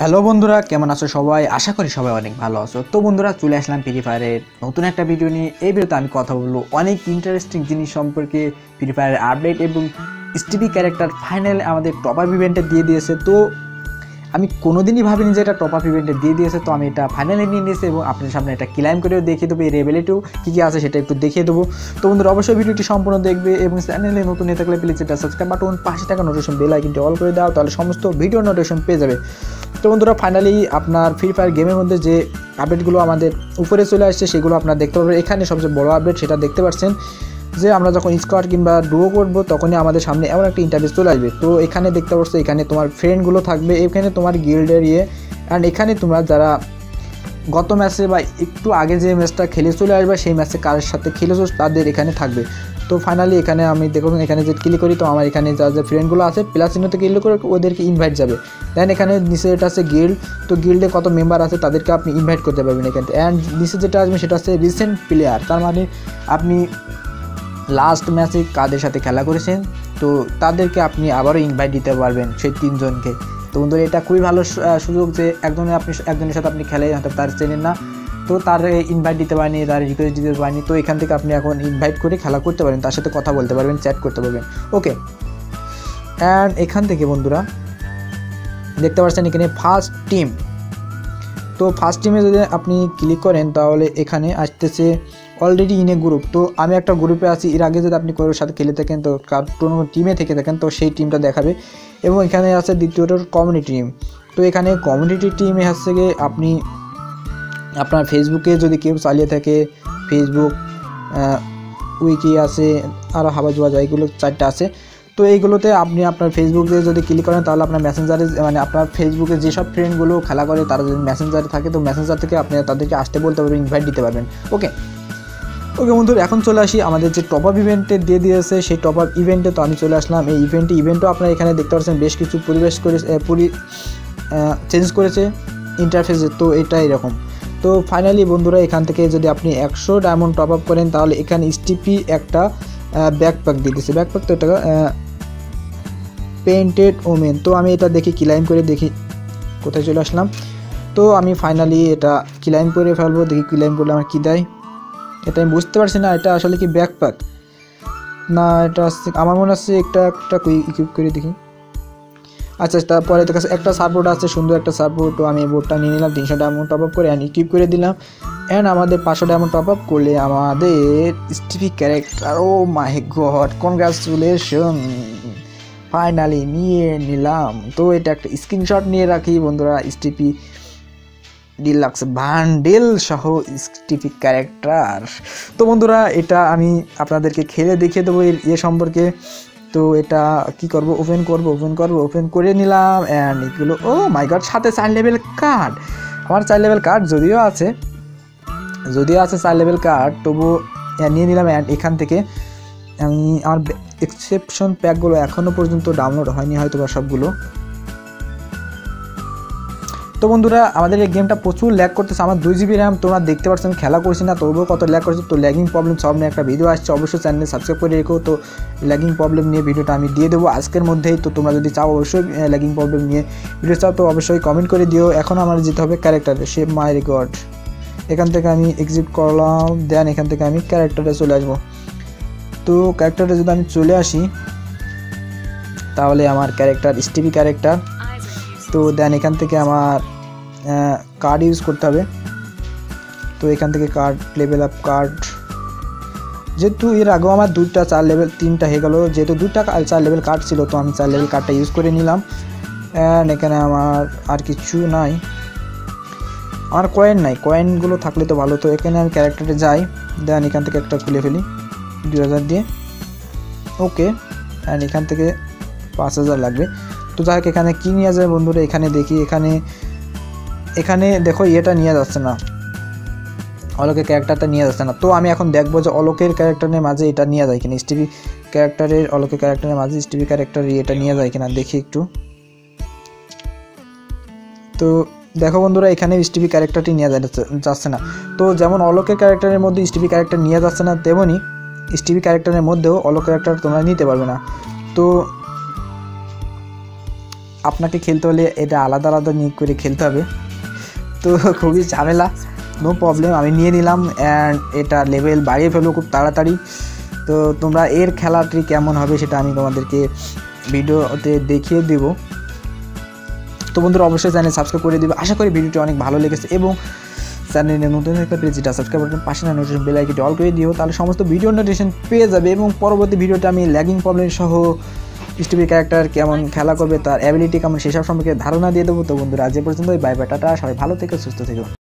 Hello বন্ধুরা, কেমন আছো সবাই? আশা করি সবাই অনেক ভালো আছো। তো বন্ধুরা, চলে আসলাম ফ্রি ফায়ারের নতুন একটা ভিডিও নিয়ে। এই ভিডিওতে আমি কথা বলব অনেক ইন্টারেস্টিং জিনিস সম্পর্কে। ফ্রি ফায়ারের আপডেট এবং স্টিভি ক্যারেক্টার ফাইনাল আমাদের টপ আপ ইভেন্টে দিয়ে দিয়েছে। তো আমি কোনোদিনই ভাবিনি যে এটা টপ আপ ইভেন্টে দিয়ে দিয়েছে। তো আমি এটা ফাইনালে নিয়ে নিয়েছি এবং আপনার সামনে এটা ক্লাইম করেও দেখিয়ে দেবো। এই রেবেলেটেও কী কী আছে সেটা একটু দেখিয়ে দেবো। তো বন্ধুরা, অবশ্যই ভিডিওটি সম্পূর্ণ দেখবে এবং চ্যানেলে নতুন হয়ে থাকলে প্লিজ এটা সাবস্ক্রাইব বাটন পাশে টাকা নোটিফিকেশন বেল আইকনটি অল করে দাও। তাহলে সমস্ত ভিডিও নোটিফিকেশন পেয়ে যাবে। তো বন্ধুরা ফাইনালি আপনার ফ্রি ফায়ার গেমের মধ্যে যে আপডেটগুলো আমাদের উপরে চলে আসছে, সেগুলো আপনারা দেখতে পারবেন। এখানে সবচেয়ে বড় আপডেট সেটা দেখতে পাচ্ছেন যে, আমরা যখন স্কোয়াড কিংবা ডুও করব, তখনই আমাদের সামনে এমন একটা ইন্টারভিউ চলে আসবে। তো এখানে দেখতে পাচ্ছ, এখানে তোমার ফ্রেন্ডগুলো থাকবে, এখানে তোমার গিল্ডের ইয়ে। অ্যান্ড এখানে তোমরা যারা গত ম্যাচে বা একটু আগে যে ম্যাচটা খেলে চলে আসবে, সেই ম্যাচে কার সাথে খেলেছো, তাদের এখানে থাকবে। তো ফাইনালি এখানে আমি দেখুন এখানে যে ক্লিক করি, তো আমার এখানে যা যে ফ্রেন্ডগুলো আছে প্লাস চিহ্নতে ক্লিক করে ওদেরকে ইনভাইট যাবে। দেন এখানে নিচে যেটা আছে গিল্ড তো গিল্ডে কত মেম্বার আছে তাদেরকে আপনি ইনভাইট করতে পারবেন এখানে অ্যান্ড নিচে যেটা আসবে সেটা হচ্ছে রিসেন্ট প্লেয়ার তার মানে আপনি লাস্ট ম্যাচে কাদের সাথে খেলা করেছেন, তো তাদেরকে আপনি আবারও ইনভাইট দিতে পারবেন সেই তিনজনকে। তো বন্ধুরা, এটা খুবই ভালো সুযোগ যে একজনের আপনি, একজনের সাথে আপনি খেলে তার চেনেন না। তো তার ইনভাইট দিতে পারেনি, তার রিকোয়েস্ট দিতে পারেনি, তো এখান থেকে আপনি এখন ইনভাইট করে খেলা করতে পারেন, তার সাথে কথা বলতে পারবেন চ্যাট করতে পারবেন। ওকে অ্যান্ড এখান থেকে বন্ধুরা, দেখতে পাচ্ছেন এখানে ফার্স্ট টিম তো ফার্স্ট টিমে যদি আপনি ক্লিক করেন, তাহলে এখানে আসতেছে অলরেডি ইন এ গ্রুপ তো আমি একটা গ্রুপে আছি, এর আগে যদি আপনি কারোর সাথে খেলে থাকেন, তো কার কোনো টিমে থেকে থাকেন, তো সেই টিমটা দেখাবে। এবং এখানে আছে দ্বিতীয়টার কমিউনিটি টিম তো এখানে কমিউনিটি টিমে হচ্ছে গিয়ে আপনি আপনার ফেসবুকে যদি কেউ চালিয়ে থাকে ফেসবুক উইকি আছে আরও হাবা জোয়া যায়, এগুলো চারটা আছে। তো এইগুলোতে আপনি আপনার ফেসবুকে যদি ক্লিক করেন, তাহলে আপনার মেসেঞ্জারে মানে আপনার ফেসবুকে যেসব ফ্রেন্ডগুলো খেলা করে, তারা যদি মেসেঞ্জারে থাকে, তো মেসেঞ্জার থেকে আপনি তাদেরকে আসতে বলতে পারবেন ইনভাইট দিতে পারবেন। ওকে ওকে বন্ধুরা, এখন চলে আসি আমাদের যে টপ আপ ইভেন্টে দিয়ে দিয়েছে, সেই টপ আপ ইভেন্টে তো আমি চলে আসলাম। এই ইভেন্টে ইভেন্টও আপনারা এখানে দেখতে পাচ্ছেন, বেশ কিছু পরিবেশ করে পরি চেঞ্জ করেছে ইন্টারফেসে তো এটা এরকম। তো ফাইনালি বন্ধুরা, এখান থেকে যদি আপনি একশো ডায়মন্ড টপ আপ করেন, তাহলে এখানে স্টিপি একটা ব্যাকপ্যাক দিয়ে দিচ্ছে ব্যাকপ্যাক তো এটা পেন্টেড ওমেন তো আমি এটা দেখি ক্লাইম করে দেখি, কোথায় চলে আসলাম। তো আমি ফাইনালি এটা ক্লাইম করে ফেলব, দেখি ক্লাইম করলে আমার কী দেয়। এটা আমি বুঝতে পারছি না, এটা আসলে কি ব্যাকপ্যাক না, এটা আমার মনে হচ্ছে একটা একটা ইকুইপ করে দেখি। আচ্ছা তারপরে তো কাছে একটা সাপোর্ট আছে, সুন্দর একটা সাপোর্ট আমি বোর্ডটা নিয়ে নিলাম, তিনশো ডায়মন্ড টপ আপ করে অ্যান্ড ইকুইপ করে দিলাম। অ্যান্ড আমাদের পাঁচশো ডায়মন্ড টপ আপ করলে আমাদের স্টিফি character O my god congratulation finally নিয়ে নিলাম। তো এটা একটা স্ক্রিনশট নিয়ে রাখি, বন্ধুরা স্টিপি ডিলাক্স বান্ডেল সহ স্টিপি ক্যারেক্টার তো বন্ধুরা, এটা আমি আপনাদেরকে খেলে দেখিয়ে দেবো এর ইয়ে সম্পর্কে। তো এটা কি করব? ওপেন করব ওপেন করব ওপেন করে নিলাম অ্যান্ড এগুলো ও মাই গড সাথে চার লেভেল কার্ড আমার চার লেভেল কার্ড যদিও আছে যদিও আছে চার লেভেল কার্ড তবু নিয়ে নিলাম অ্যান্ড এখান থেকে আমি, আমার এক্সেপশন প্যাকগুলো এখনও পর্যন্ত ডাউনলোড হয়নি হয়তো বা সবগুলো। তো বন্ধুরা, আমাদের এই গেমটা প্রচুর ল্যাগ করতেছে। আমার দুই জিবি র্যাম তোমরা দেখতে পাচ্ছ আমি খেলা করছি না তবুও কত ল্যাগ করছে, তো ল্যাগিং প্রবলেম সব নিয়ে একটা ভিডিও আসছে। অবশ্যই চ্যানেলে সাবস্ক্রাইব করে রেখো, তো ল্যাগিং প্রবলেম নিয়ে ভিডিওটা আমি দিয়ে দেবো আজকের মধ্যেই। তো তোমরা যদি চাও, অবশ্যই ল্যাগিং প্রবলেম নিয়ে ভিডিও চাও, তো অবশ্যই কমেন্ট করে দিও। এখন আমার যেতে হবে ক্যারেক্টারে সে মাই রেকর্ড এখান থেকে আমি এক্সিট করলাম দেন এখান থেকে আমি ক্যারেক্টারে চলে আসব। তো ক্যারেক্টারে যদি আমি চলে আসি, তাহলে আমার ক্যারেক্টার স্টিভি ক্যারেক্টার তো দেন এখান থেকে আমার কার্ড ইউজ করতে হবে। তো এখান থেকে কার্ড লেভেল আপ কার্ড যেহেতু এর আগেও আমার দুটা চার লেভেল তিনটা হয়ে গেলো। যেহেতু দুটা কা- চার লেভেল কার্ড ছিল, তো আমি চার লেভেল কার্ডটা ইউজ করে নিলাম। অ্যান্ড এখানে আমার আর কিছু নাই। আমার কয়েন নাই। কয়েনগুলো থাকলে তো ভালো। তো এখানে আমি ক্যারেক্টারে যাই। দেন এখান থেকে একটা খুলে ফেলি। দুই হাজার দিয়ে। ওকে অ্যান্ড এখান থেকে পাঁচ হাজার লাগবে। তো যাই হোক, এখানে কী নিয়ে যায় বন্ধুরা? এখানে দেখি, এখানে এখানে দেখো, ইয়েটা নিয়ে যাচ্ছে না। অলোকের ক্যারেক্টারটা নিয়ে যাচ্ছে না। তো আমি এখন দেখব যে অলোকের ক্যারেক্টারের মাঝে এটা নিয়ে যায় কিনা। স্টিভি ক্যারেক্টারের, অলোকের ক্যারেক্টারের মাঝে স্টিভি ক্যারেক্টার এটা নিয়ে যায় কিনা, দেখি একটু। তো দেখো বন্ধুরা, এখানে স্টিভি ক্যারেক্টারটি নিয়ে যাচ্ছে- যাচ্ছে না। তো যেমন অলোকের ক্যারেক্টারের মধ্যে স্টিভি ক্যারেক্টার নিয়ে যাচ্ছে না তেমনই স্টিভি ক্যারেক্টারের মধ্যেও অলোক ক্যারেক্টার তোমরা নিতে পারবে না। তো আপনাকে খেলতে হলে এটা আলাদা আলাদা নিয়ে করে খেলতে হবে। তো খুবই ঝামেলা নো প্রবলেম আমি নিয়ে নিলাম অ্যান্ড এটা লেভেল বাড়িয়ে ফেলব খুব তাড়াতাড়ি। তো তোমরা এর খেলাটি কেমন হবে সেটা আমি তোমাদেরকে ভিডিওতে দেখিয়ে দেবো। তো বন্ধুরা, অবশ্যই চ্যানেল সাবস্ক্রাইব করে দিবে। আশা করি ভিডিওটি অনেক ভালো লেগেছে এবং চ্যানেলে নতুন একটা পেজটা সাবস্ক্রাইব করবেন পাশে না নোটিফিকেশন বেল অল করে দিও। তাহলে সমস্ত ভিডিও নোটিফিকেশন পেয়ে যাবে এবং পরবর্তী ভিডিওটা আমি ল্যাগিং প্রবলেম সহ স্টিভি ক্যারেক্টার কেমন খেলা করবে, তার অ্যাবিলিটি কেমন, সেসব সম্পর্কে ধারণা দিয়ে দেবো। তো বন্ধুরা, আজ পর্যন্ত বাই বাই সবাই ভালো থেকে, সুস্থ থেকো।